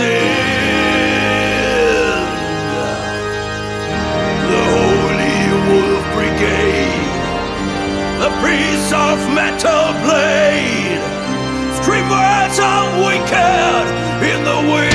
sin. The Holy Wolf Brigade, the priests of Metal Blade, scream words of wicked in the wind.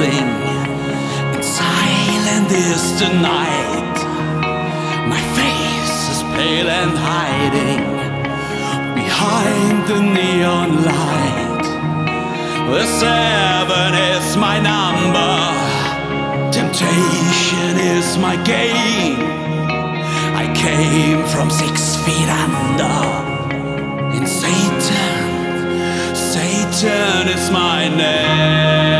Rising, and silent is the night. My face is pale and hiding behind the neon light. The seven is my number, temptation is my game. I came from six feet under. And Satan, Satan is my name.